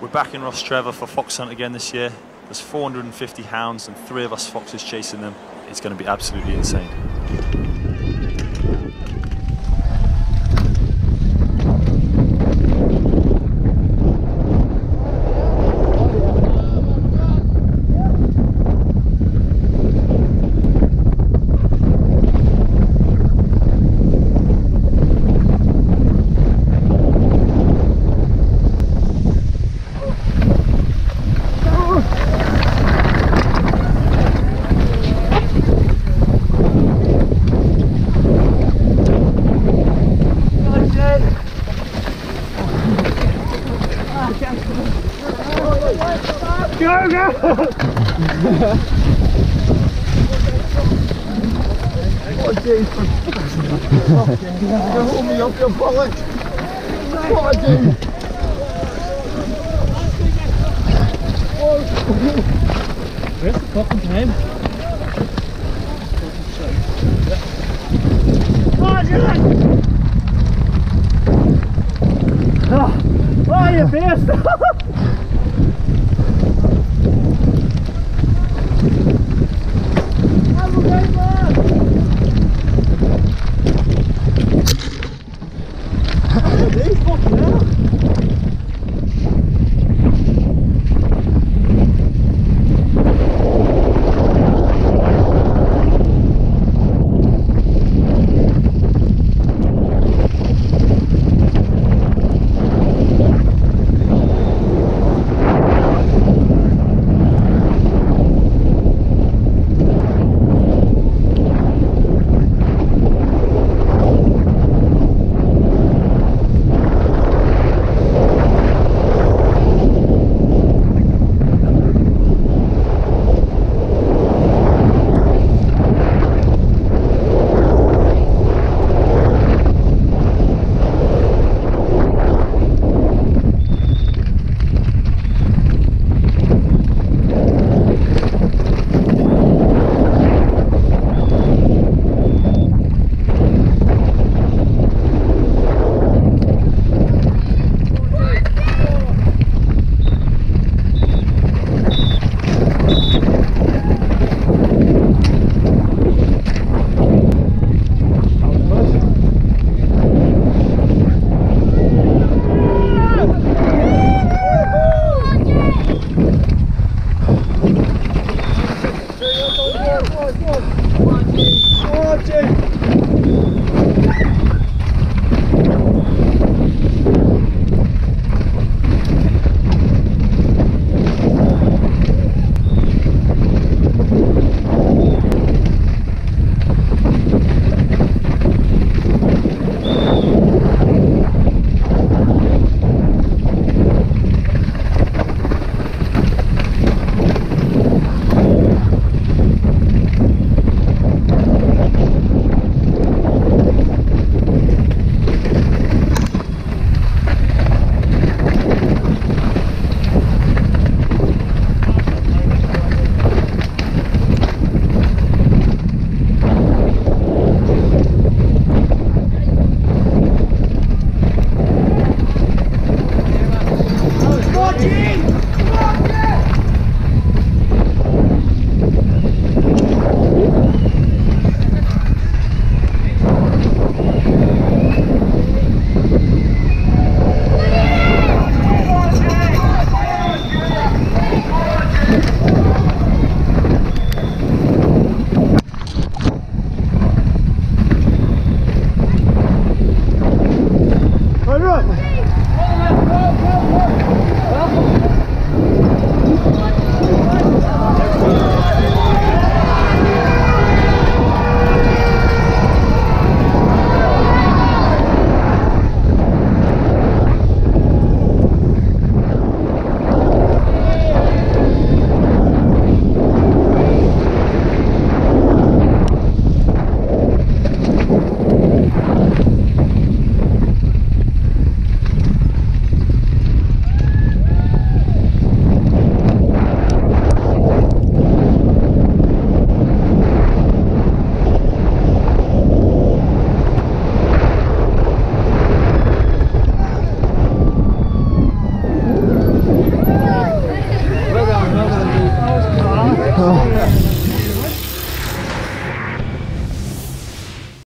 We're back in Ross Trevor for fox hunt again this year. There's 450 hounds and three of us foxes chasing them. It's going to be absolutely insane. Hold me up, you bollock! What I do? Where's the fucking time? Oh, you beast! Allez,